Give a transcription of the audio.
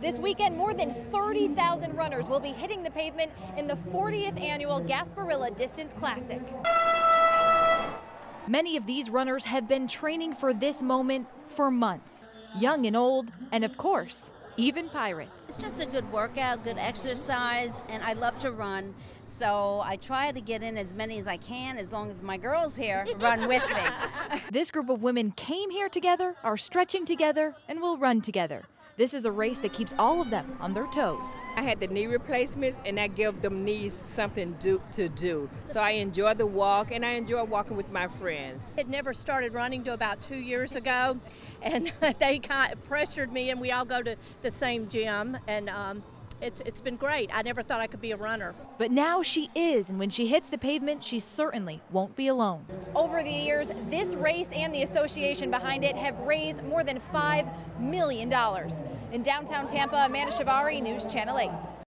This weekend, more than 30,000 runners will be hitting the pavement in the 40th annual Gasparilla Distance Classic. Many of these runners have been training for this moment for months, young and old, and of course, even pirates. It's just a good workout, good exercise, and I love to run. So I try to get in as many as I can as long as my girls here run with me. this group of women came here together, are stretching together, and will run together. This is a race that keeps all of them on their toes. I had the knee replacements, and that gave them knees something do, to do. So I enjoy the walk, and I enjoy walking with my friends. I had never started running to about two years ago, and they kind of pressured me, and we all go to the same gym, and um, it's, it's been great. I never thought I could be a runner. But now she is, and when she hits the pavement, she certainly won't be alone. Over the years, this race and the association behind it have raised more than $5 million. In downtown Tampa, Amanda Shivari, News Channel 8.